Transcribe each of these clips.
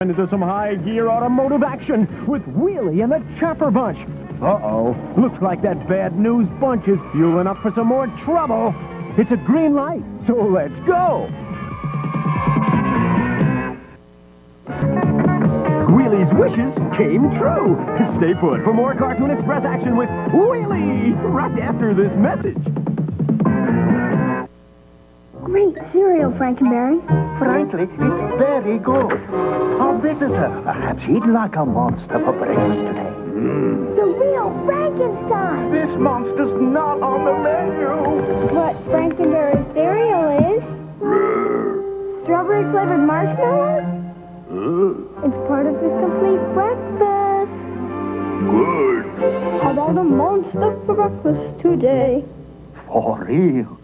into some high gear automotive action with Wheelie and the Chopper Bunch. Uh-oh. Looks like that bad news bunch is fueling up for some more trouble. It's a green light, so let's go. Wheelie's wishes came true. Stay put for more Cartoon Express action with Wheelie right after this message. Cereal, Franken Berry. Frankly, it's very good. Our visitor, perhaps he'd like a monster for breakfast today. The real Frankenstein. This monster's not on the menu. But Franken Berry cereal is. Strawberry flavored marshmallow? It's part of his complete breakfast. Good. How about a monster for breakfast today? For real.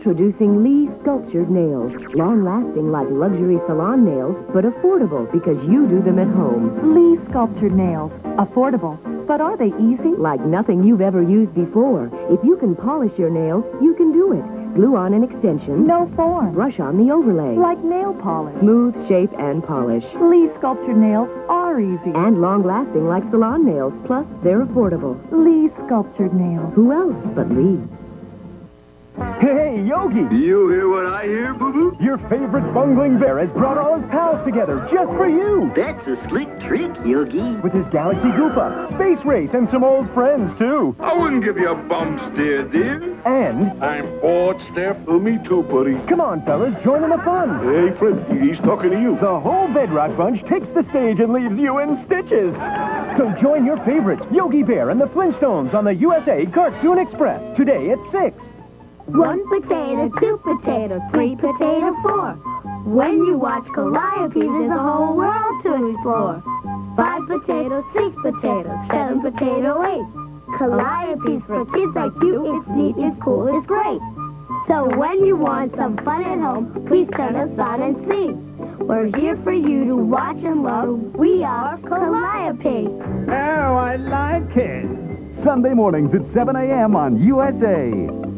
Introducing Lee Sculptured Nails. Long-lasting like luxury salon nails, but affordable because you do them at home. Lee sculptured nails. Affordable. But are they easy? Like nothing you've ever used before. If you can polish your nails, you can do it. Glue on an extension. No form. Brush on the overlay. Like nail polish. Smooth shape and polish. Lee sculptured nails are easy. And long-lasting like salon nails. Plus, they're affordable. Lee sculptured nails. Who else but Lee? Hey, Yogi! Do You hear what I hear, Boo-Boo? Your favorite bungling bear has brought all his pals together just for you. That's a slick trick, Yogi. With his Galaxy Goof-Ups, Space Race, and some old friends, too. I wouldn't give you a bum steer, dear. And, I'm bored stiff. Oh, me too, buddy. come on, fellas, join in the fun. Hey, Fred, he's talking to you. The whole Bedrock Bunch takes the stage and leaves you in stitches. So join your favorites, Yogi Bear and the Flintstones on the USA Cartoon Express, today at 6. One potato, two potatoes, three potato, four. When you watch Calliope, there's a whole world to explore. Five potatoes, six potatoes, seven potato, eight. Calliope's for kids like you. It's neat, it's cool, it's great. So when you want some fun at home, please turn us on and see. We're here for you to watch and love. We are Calliope. Oh, I like it. Sunday mornings at 7 a.m. on USA.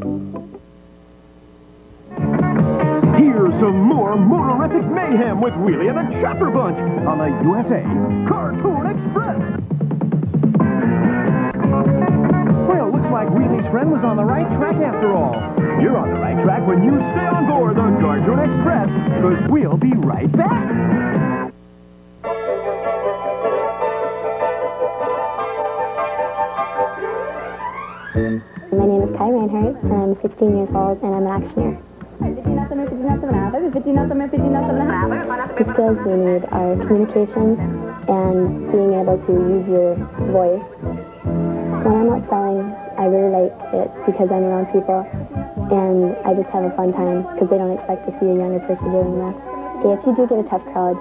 Some more motorific mayhem with Wheelie and the Chopper Bunch on the USA Cartoon Express. Well, looks like Wheelie's friend was on the right track after all. You're on the right track when you stay on board the Cartoon Express, because we'll be right back. My name is Kai and I'm 16 years old, and I'm an auctioneer. The skills we need are communication and being able to use your voice. When I'm out selling, I really like it because I'm around people, and I just have a fun time because they don't expect to see a younger person doing that. If you do get a tough crowd,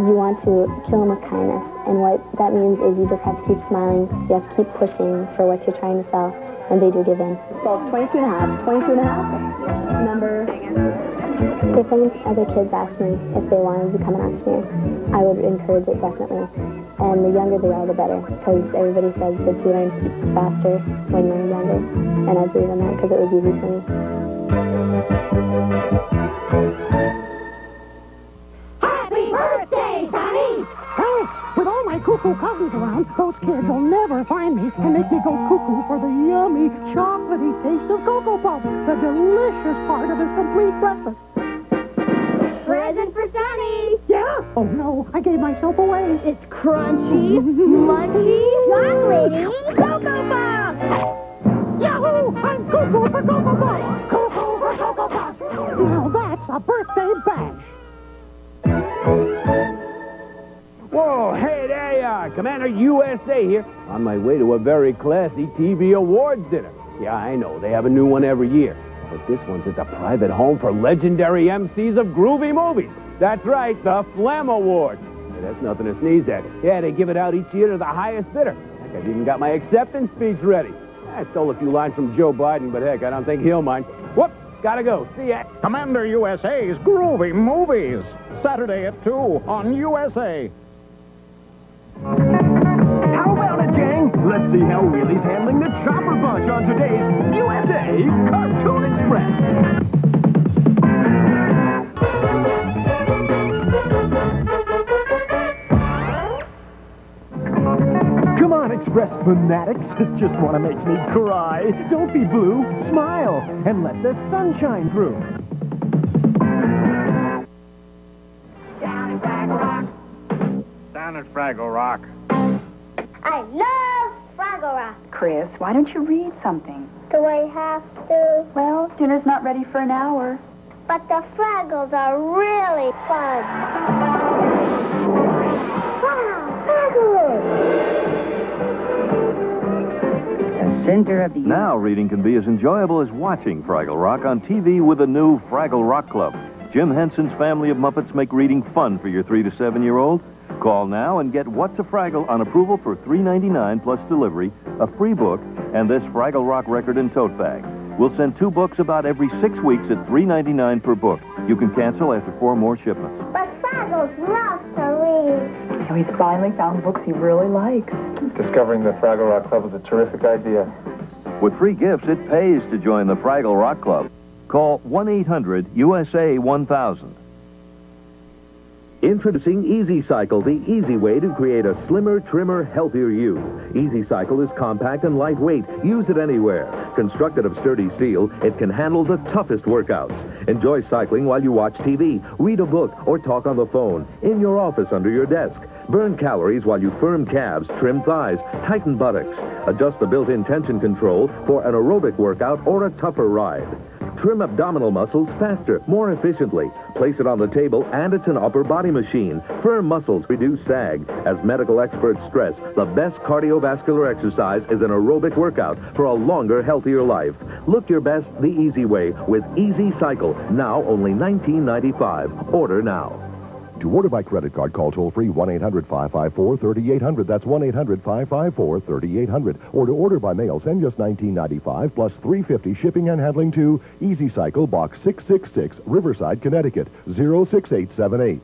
you want to kill them with kindness, and what that means is you just have to keep smiling, you have to keep pushing for what you're trying to sell, and they do give in. So 22 and a half. 22 and a half. Number. If any other kids ask me if they want to become an auctioneer, I would encourage it definitely. And the younger they are, the better, because everybody says that you learn faster when you're younger, and I believe in that because it was easy for me. Happy birthday, Sonny! Thanks. With all my cuckoo cousins around, those kids will never find me and make me go cuckoo for the yummy, chocolatey taste of Cocoa Puffs, the delicious part of his complete breakfast. Oh, no, I gave myself away. It's crunchy, munchy, chocolatey Cocoa Puffs! Yahoo! I'm cuckoo for Cocoa Puffs! Cuckoo for Cocoa Puffs! Now that's a birthday bash. Whoa, hey, there you are. Commander USA here. On my way to a very classy TV awards dinner. Yeah, I know, they have a new one every year. But this one's at the private home for legendary MCs of groovy movies. That's right, the Phlegm Award. Hey, that's nothing to sneeze at. Yeah, they give it out each year to the highest bidder. Heck, I've even got my acceptance speech ready. I stole a few lines from Joe Biden, but heck, I don't think he'll mind. Whoop, gotta go. See ya. Commander USA's Groovy Movies. Saturday at 2 on USA. How about it, gang? Let's see how Wheelie's handling the Chopper Bunch on today's USA Cartoon Express. Express fanatics just want to make me cry. Don't be blue. Smile and let the sun shine through. Down at Fraggle Rock. I love Fraggle Rock. Chris, why don't you read something? Do I have to? Well, dinner's not ready for an hour. But the Fraggles are really fun. Fraggles! Of the... Now reading can be as enjoyable as watching Fraggle Rock on TV with the new Fraggle Rock Club. Jim Henson's family of Muppets make reading fun for your three to seven-year-old. Call now and get What's a Fraggle on approval for $3.99 plus delivery, a free book, and this Fraggle Rock record and tote bag. We'll send two books about every six weeks at $3.99 per book. You can cancel after four more shipments. But Fraggles loves to read. So he's finally found books he really likes. Discovering the Fraggle Rock Club is a terrific idea. With free gifts, it pays to join the Fraggle Rock Club. Call 1-800-USA-1000. Introducing Easy Cycle, the easy way to create a slimmer, trimmer, healthier you. Easy Cycle is compact and lightweight. Use it anywhere. Constructed of sturdy steel, it can handle the toughest workouts. Enjoy cycling while you watch TV, read a book, or talk on the phone, in your office under your desk. Burn calories while you firm calves, trim thighs, tighten buttocks. Adjust the built-in tension control for an aerobic workout or a tougher ride. Trim abdominal muscles faster, more efficiently. Place it on the table, and it's an upper body machine. Firm muscles reduce sag. As medical experts stress, the best cardiovascular exercise is an aerobic workout for a longer, healthier life. Look your best the easy way with Easy Cycle. Now only $19.95. Order now. To order by credit card, call toll free 1 800 554 3800. That's 1 800 554 3800. Or to order by mail, send just $19.95 plus $3.50 shipping and handling to Easy Cycle, Box 666, Riverside, Connecticut 06878.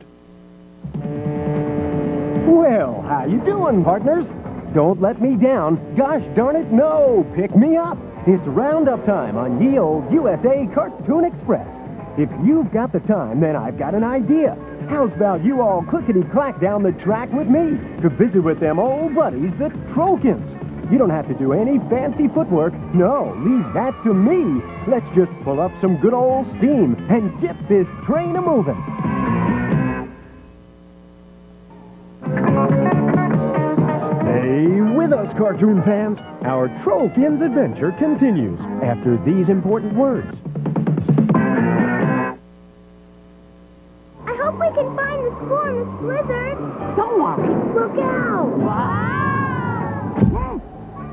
Well, how you doing, partners? Don't let me down. Gosh darn it, no! Pick me up! It's roundup time on ye old USA Cartoon Express. If you've got the time, then I've got an idea. How's about you all clickety-clack down the track with me to visit with them old buddies, the Trollkins? You don't have to do any fancy footwork. No, leave that to me. Let's just pull up some good old steam and get this train a-moving. Stay with us, cartoon fans. Our Trollkins adventure continues after these important words. Blizzard. Don't worry. Look out!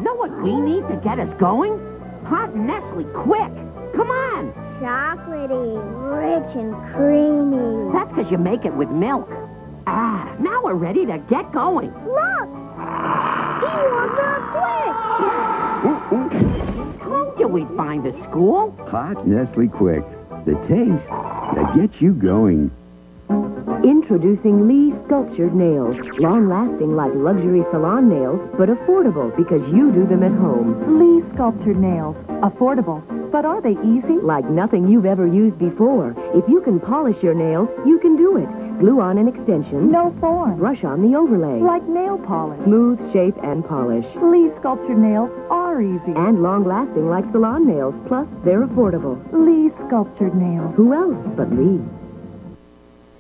Know what we need to get us going? Hot Nestle, quick! Come on! Chocolatey, rich and creamy. That's because you make it with milk. Ah, now we're ready to get going. Look! He walked off quick! Told you we'd find a school. Hot Nestlé Quik. The taste that gets you going. Introducing Lee Sculptured Nails. Long-lasting like luxury salon nails, but affordable because you do them at home. Lee Sculptured Nails. Affordable. But are they easy? Like nothing you've ever used before. If you can polish your nails, you can do it. Glue on an extension. No form. Brush on the overlay. Like nail polish. Smooth shape and polish. Lee Sculptured Nails are easy. And long-lasting like salon nails. Plus, they're affordable. Lee Sculptured Nails. Who else but Lee?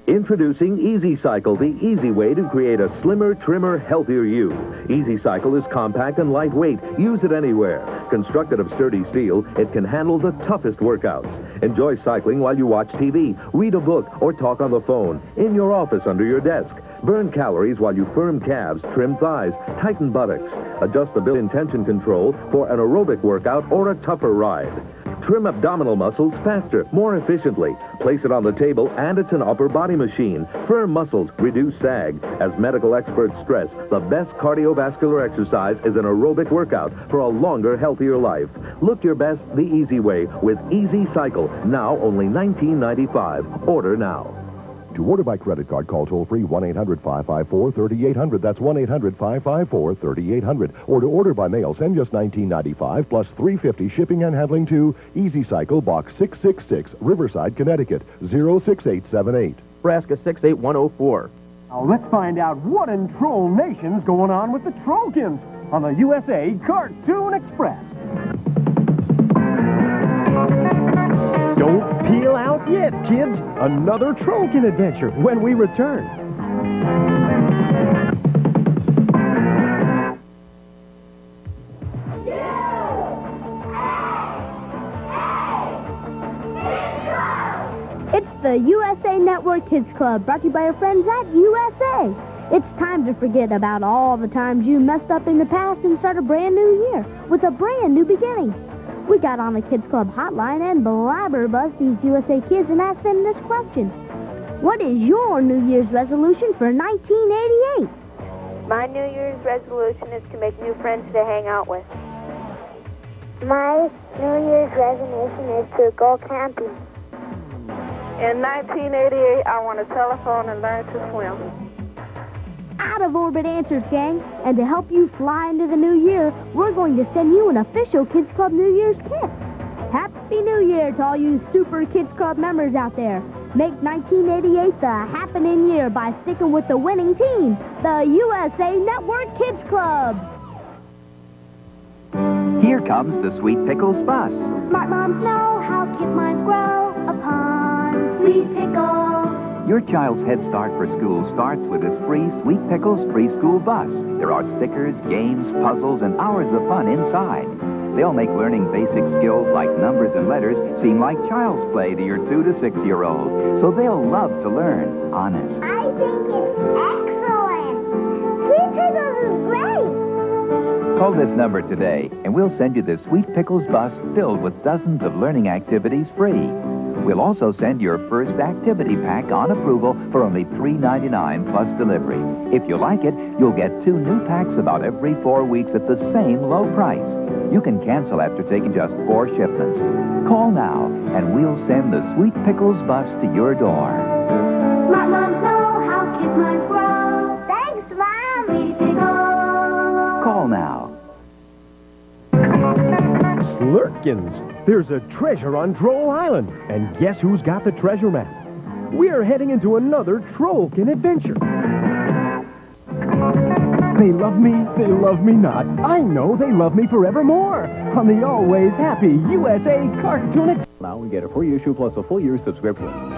Introducing Easy Cycle, the easy way to create a slimmer, trimmer, healthier you. Easy Cycle is compact and lightweight. Use it anywhere. Constructed of sturdy steel, it can handle the toughest workouts. Enjoy cycling while you watch TV, read a book, or talk on the phone, in your office under your desk. Burn calories while you firm calves, trim thighs, tighten buttocks. Adjust the built-in tension control for an aerobic workout or a tougher ride. Trim abdominal muscles faster, more efficiently. Place it on the table, and it's an upper body machine. Firm muscles reduce sag. As medical experts stress, the best cardiovascular exercise is an aerobic workout for a longer, healthier life. Look your best the easy way with Easy Cycle. Now only $19.95. Order now. To order by credit card, call toll free 1 800 554 3800. That's 1 800 554 3800. Or to order by mail, send just $19.95 plus $3.50 shipping and handling to Easy Cycle, Box 666, Riverside, Connecticut 06878. Nebraska 68104. Now let's find out what in Troll Nation's going on with the Trollkins. on the USA Cartoon Express. Don't out yet, kids. Another Trollkin adventure when we return. It's the USA Network Kids Club, brought to you by our friends at USA. It's time to forget about all the times you messed up in the past and start a brand new year with a brand new beginning. We got on the Kids Club hotline and blabberbussed these USA kids and asked them this question. What is your New Year's resolution for 1988? My New Year's resolution is to make new friends to hang out with. My New Year's resolution is to go camping. In 1988, I want a telephone and learn to swim. Out of orbit answers, gang. And to help you fly into the new year, we're going to send you an official Kids Club New Year's kit. Happy New Year to all you super Kids Club members out there. Make 1988 the happening year by sticking with the winning team, the USA Network Kids Club. Here comes the Sweet Pickles bus. Smart moms know how kid minds grow upon sweet pickles. Your child's head start for school starts with this free Sweet Pickles preschool bus. There are stickers, games, puzzles, and hours of fun inside. They'll make learning basic skills like numbers and letters seem like child's play to your two to six year old. So they'll love to learn. Honest. I think it's excellent. Sweet Pickles is great. Call this number today, and we'll send you this Sweet Pickles bus filled with dozens of learning activities free. We'll also send your first activity pack on approval for only $3.99 plus delivery. If you like it, you'll get two new packs about every four weeks at the same low price. You can cancel after taking just four shipments. Call now, and we'll send the Sweet Pickles bus to your door. Smart moms know how kid minds grow. Thanks, Mom. Sweet pickles. Call now. Slurkins, there's a treasure on Troll Island. And guess who's got the treasure map? We're heading into another Trollkin adventure. They love me, they love me not. I know they love me forevermore. On the always happy USA Cartoon Now and get a free issue plus a full year subscription.